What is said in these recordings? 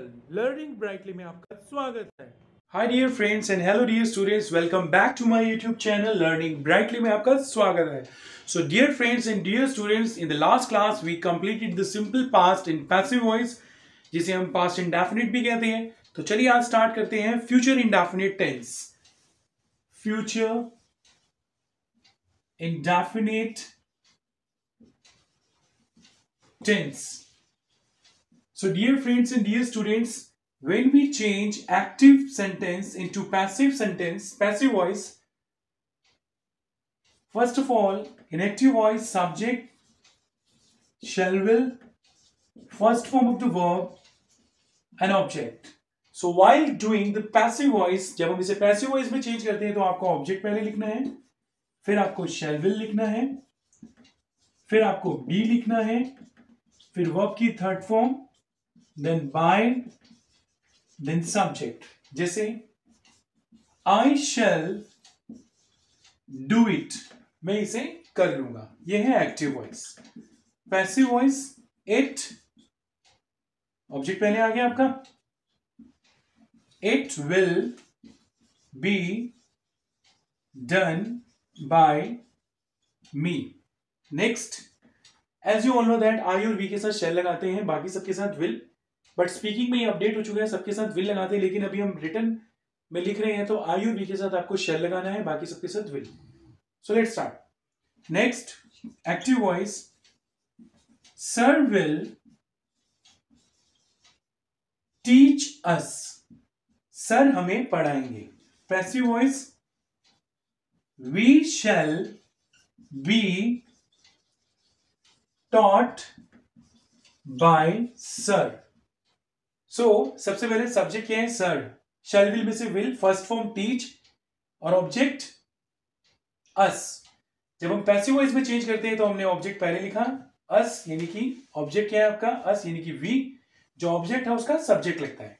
Learning brightly में आपका स्वागत है। Hi dear friends and hello students welcome back to my YouTube channel Learning Brightly में आपका स्वागत है। So dear friends and dear students in the last class we completed the simple past in passive voice जिसे हम past indefinite भी कहते हैं। तो चलिए आज स्टार्ट करते हैं future indefinite tense future indefinite tense So dear friends and dear students, when we change active sentence into passive sentence, passive voice, first of all, in active voice, subject, shall will, first form of the verb, an object. So while doing the passive voice, जब हम इसे passive voice में change करते हैं तो आपको object पहले लिखना है फिर आपको shall will लिखना है फिर आपको be लिखना है फिर verb की third form then by then subject जैसे आई शेल डू इट मैं इसे कर लूँगा। यह है active voice passive voice it object पहले आ गया आपका। It will be done by me next as you all know that I और वी के साथ शेल लगाते हैं, बाकी सबके साथ विल बट स्पीकिंग में ये अपडेट हो चुका है, सबके साथ विल लगाते हैं, लेकिन अभी हम रिटर्न में लिख रहे हैं तो आई और बी के साथ आपको शेल लगाना है, बाकी सबके साथ will so let start next active voice sir will teach us sir हमें पढ़ाएँगे. Passive voice we shall be taught by sir so so, सबसे पहले सब्जेक्ट क्या है? सर शैल विल में से विल फ़र्स्ट फॉर्म टीच और ऑब्जेक्ट अस जब हम पैसिव वॉइस में चेंज करते हैं तो हमने ऑब्जेक्ट पहले लिखा अस यानी कि ऑब्जेक्ट क्या है आपका? अस यानी कि वी जो ऑब्जेक्ट है उसका सब्जेक्ट लगता है।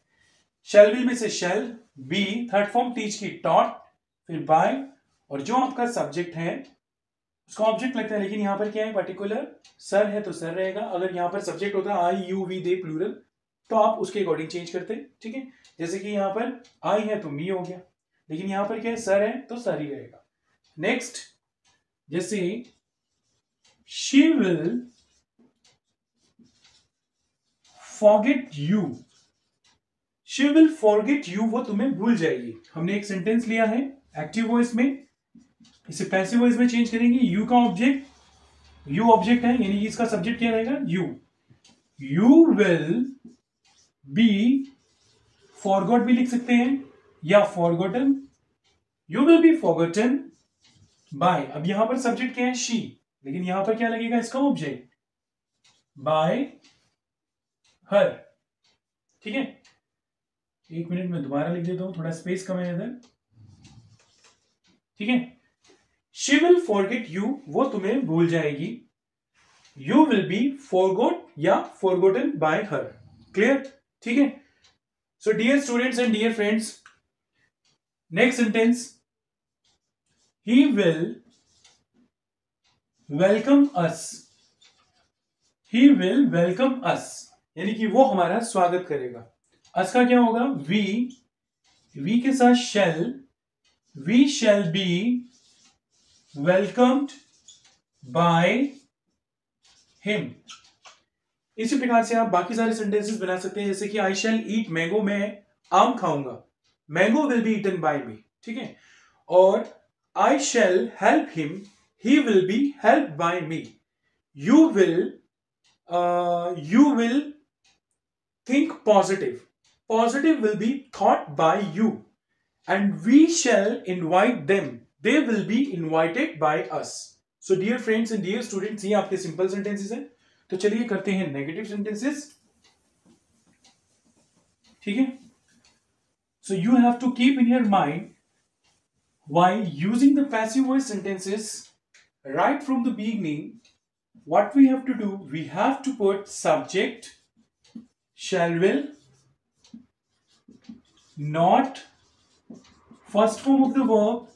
शेल विल में से shall be third form teach की टॉट फिर बाय और जो आपका सब्जेक्ट है उसका ऑब्जेक्ट लगता है। लेकिन यहाँ पर क्या है पर्टिकुलर सर है तो सर रहेगा। अगर यहाँ पर सब्जेक्ट होता I you we they plural तो आप उसके अकॉर्डिंग चेंज करते हैं, ठीक है? जैसे कि यहाँ पर आई है तो मी हो गया। लेकिन यहाँ पर क्या है? सर है तो सर ही रहेगा। नेक्स्ट जैसे she will forget you she will forget you वो तुम्हें भूल जाएगी। हमने एक सेंटेंस लिया है एक्टिव वॉइस में। इसे पैसिव वॉइस में चेंज करेंगे। यू का ऑब्जेक्ट यू ऑब्जेक्ट है, यानी इसका सब्जेक्ट क्या रहेगा? You you will be forgot भी लिख सकते हैं, या forgotten you will be forgotten by अब यहाँ पर सब्जेक्ट क्या है? शी लेकिन यहाँ पर क्या लगेगा इसका ऑब्जेक्ट बाय हर ठीक है? एक मिनट में दोबारा लिख देता हूँ, थोड़ा स्पेस कम है इधर। ठीक है? शी विल फॉरगेट यू वो तुम्हें भूल जाएगी। यू विल बी फॉरगोट या फॉरगोटन बाय हर क्लियर ठीक है? So dear students and dear friends next sentence he will welcome us he will welcome us यानी कि वो हमारा स्वागत करेगा। अस का क्या होगा? वी वी के साथ shall we shall be welcomed by him इसी प्रकार से आप बाकी सारे सेंटेंसेस बना सकते हैं, जैसे कि आई शेल ईट मैंगो में आम खाऊँगा। Mango will be eaten by me ठीक है? और I shall help him he will be help by me you will you will think positive positive will be thought by you and we shall invite them they will be invited by us so dear friends and dear students ये आपके simple sentences हैं। तो चलिए करते हैं negative sentences ठीक है? So you have to keep in your mind why using the passive voice sentences right from the beginning what we have to do we have to put subject shall will not first form of the verb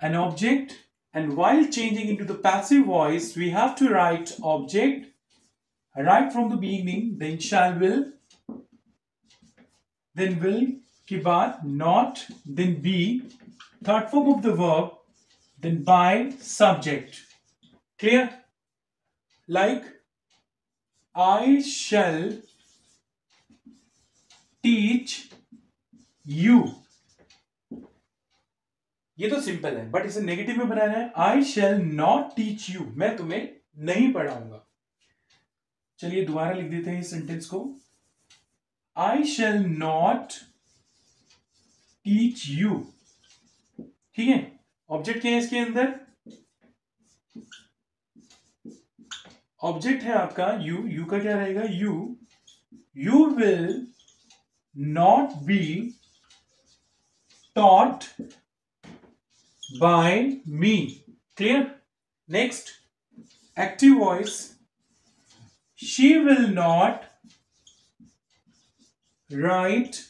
an object And while changing into the passive voice, we have to write object right from the beginning, then shall will, then will, kibar, not, then be, third form of the verb, then by subject. Clear? Like, I shall teach you. You तो simple है but इसे negative में बनाना है। I shall not teach you मैं तुम्हें नहीं पढ़ाऊँगा। चलिए दोबारा लिख देते हैं इस सेंटेंस को। I shall not teach you ठीक है? ऑब्जेक्ट क्या है इसके अंदर? ऑब्जेक्ट है आपका यू यू का क्या रहेगा? You you will not be taught by me clear next active voice she will not write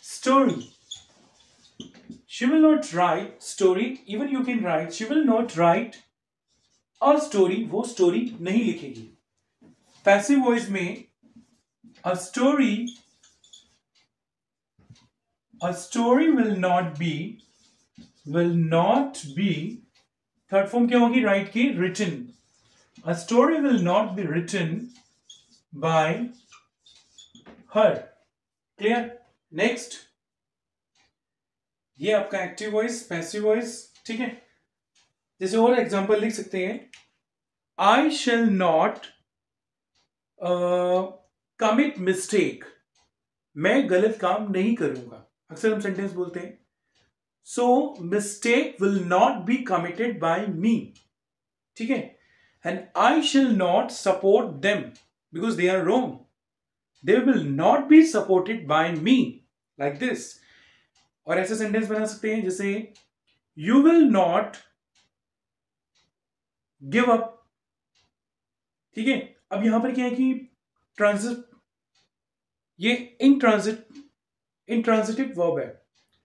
story she will not write story even you can write she will not write a story वो story नहीं लिखेगी passive voice में a story a story will not be will not be third form क्या होगी write की written a story will not be written by her clear next ये आपका active voice passive voice ठीक है? जैसे और एग्जांपल लिख सकते हैं। I shall not commit mistake मैं गलत काम नहीं करूँगा। अक्सर हम सेंटेंस बोलते हैं। So mistake will not be committed by me ठीक है? And I shall not support them because they are wrong they will not be supported by me like this और ऐसे सेंटेंस बना सकते हैं, जैसे you will not give up ठीक है? अब यहाँ पर क्या है कि ट्रांसिट ये in transit intransitive verb है।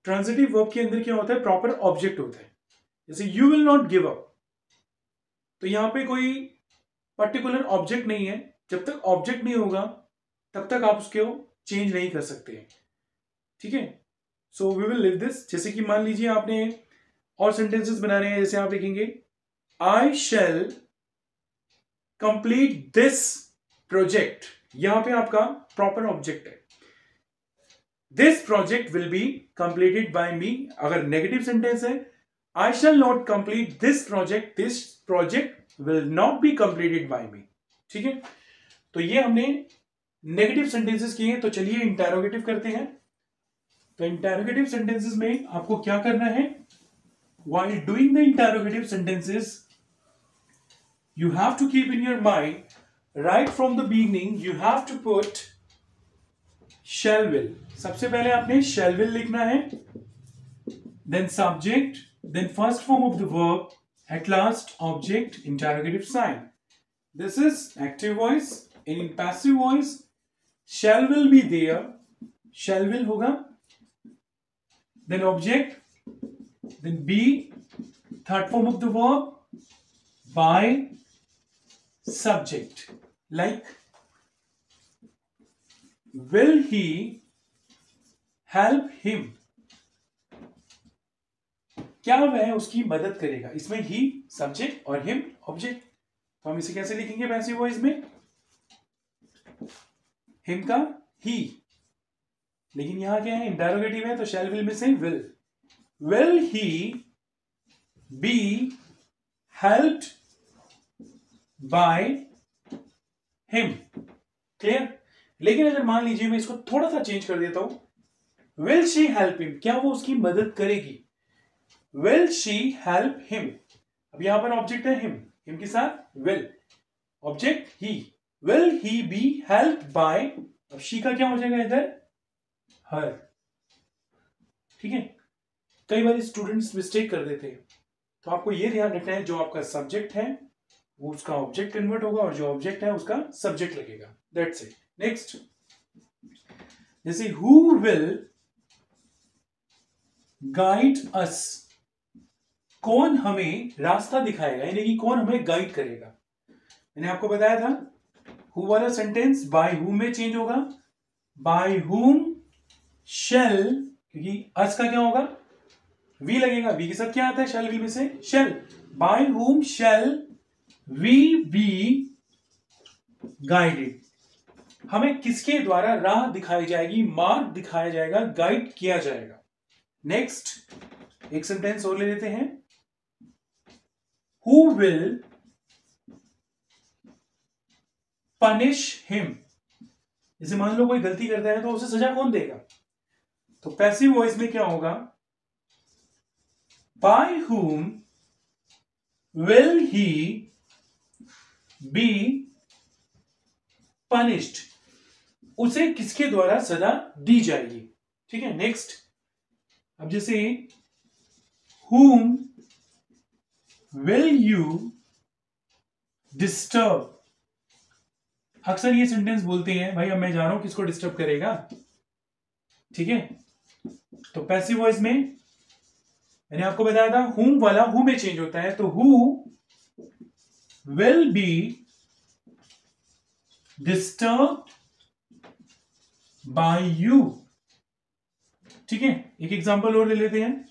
ट्रांसिटिव वर्ब के अंदर क्या होता है? प्रॉपर ऑब्जेक्ट होता है। जैसे you will not give up तो यहाँ पे कोई पर्टिकुलर ऑब्जेक्ट नहीं है। जब तक ऑब्जेक्ट नहीं होगा, तब तक आप उसको चेंज नहीं कर सकते ठीक है? So we will leave this जैसे कि मान लीजिए आपने और सेंटेंसेस बना रहे हैं, जैसे आप लिखेंगे I shall complete this project यहाँ पे आपका प्रॉपर ऑब्जेक्ट है। This project will be completed by me अगर नेगेटिव सेंटेंस है I shall not complete this project this project will not be completed by me ठीक है? तो ये हमने नेगेटिव सेंटेंसेस किए हैं तो चलिए इंटेरोगेटिव करते हैं। तो इंटेरोगेटिव सेंटेंसेस में आपको क्या करना है? While doing the interrogative sentences, you have to keep in your mind, right from the beginning, you have to put shall will सबसे पहले आपने शेल विल लिखना है then subject then first form of the verb at last object interrogative sign this is active voice in passive voice shall will be there shall will होगा. Then object then be third form of the verb by subject like like, will he help him? क्या वह उसकी मदद करेगा? इसमें ही subject और him object तो हम इसे कैसे लिखेंगे पैसिव वो इसमें? हिम का ही लेकिन यहाँ क्या है? इंटेरोगेटिव है तो शेल विल में से will will he be helped by him clear लेकिन अगर मान लीजिए मैं इसको थोड़ा सा चेंज कर देता हूँ विल शी हेल्प हिम क्या वो उसकी मदद करेगी? विल शी हेल्प हिम अब यहाँ पर ऑब्जेक्ट है हिम हिम के साथ will object he will he be help by अब शी का क्या हो जाएगा इधर? हर ठीक है? कई बार स्टूडेंट्स मिस्टेक कर देते हैं। तो आपको ये ध्यान रखना है, जो आपका सब्जेक्ट है, वो उसका ऑब्जेक्ट कन्वर्ट होगा और जो ऑब्जेक्ट है, उसका सब्जेक्ट लगेगा। दैट्स इट नेक्स्ट जैसे हु विल गाइड अस कौन हमें रास्ता दिखाएगा? यानी कि कौन हमें गाइड करेगा? मैंने आपको बताया था हु वाला सेंटेंस बाय हुम में चेंज होगा? बाय हुम शेल क्योंकि अस का क्या होगा? वी लगेगा। वी के साथ क्या आता है? शेल वी में से shall by whom shall we be guided हमें किसके द्वारा राह दिखाई जाएगी, मार्ग दिखाया जाएगा गाइड किया जाएगा। नेक्स्ट एक सेंटेंस और ले लेते हैं। हु विल पनिश हिम जैसे मान लो कोई गलती करता है तो उसे सजा कौन देगा? तो पैसिव वॉइस में क्या होगा? बाय हुम विल ही बी पनिश्ड उसे किसके द्वारा सजा दी जाएगी? ठीक है नेक्स्ट अब जैसे हुम विल यू डिस्टर्ब अक्सर ये सेंटेंस बोलते हैं, भाई, अब मैं जा रहा हूँ, किसको डिस्टर्ब करेगा? ठीक है? तो पैसिव वॉइस में, मैंने आपको बताया था हुम वाला हु में चेंज होता है तो who will be disturb by you ठीक है? एक एग्जांपल और ले लेते हैं।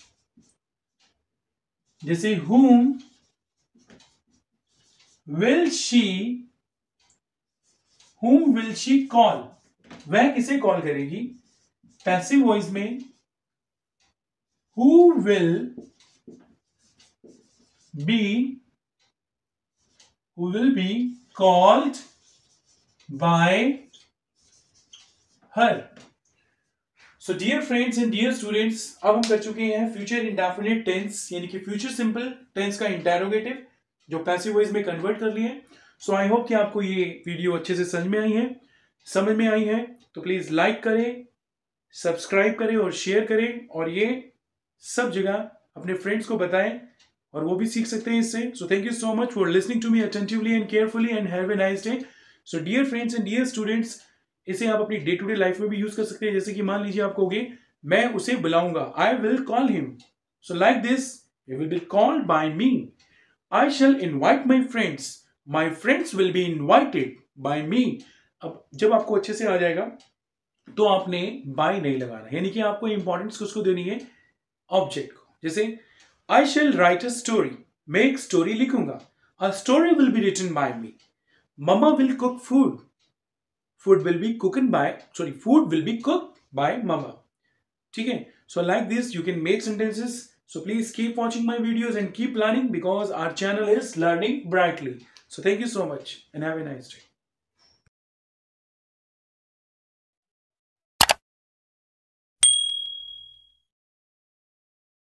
जैसे whom will she whom will she call वह किसे कॉल करेगी? पैसिव वॉइस में who will be who will be called by her. So dear friends and dear students अब हम कर चुके हैं फ्यूचर इंडेफिनेट टेंस यानी कि फ्यूचर सिंपल टेंस का इंटेरोगेटिव जो पैसिव वॉइस में कन्वर्ट कर लिए। सो आई होप कि आपको ये वीडियो अच्छे से समझ में आई है। समझ में आई है तो प्लीज़ लाइक करें सब्सक्राइब करें और शेयर करें और ये सब जगह अपने फ्रेंड्स को बताएँ और वो भी सीख सकते हैं इससे। So thank you so much for listening to me attentively and carefully and have a nice day so dear friends and dear students इसे आप अपनी डे टू डे लाइफ में भी यूज़ कर सकते हैं। जैसे कि मान लीजिए आप कहोगे, मैं उसे बुलाऊँगा। I will call him so like this will be called by me I shall invite my friends my friends will be invited by me अब जब आपको अच्छे से आ जाएगा तो आपने बाय नहीं लगाना। यानी कि आपको इंपॉर्टेंस किसको देनी है? ऑब्जेक्ट को। जैसे I shall write a story मैं एक स्टोरी लिखूँगा। A story will be written by me mama will cook food food will be cooked by sorry food will be cooked by mama. okay so like this you can make sentences. So please keep watching my videos and keep learning because our channel is learning brightly. So thank you so much and have a nice day.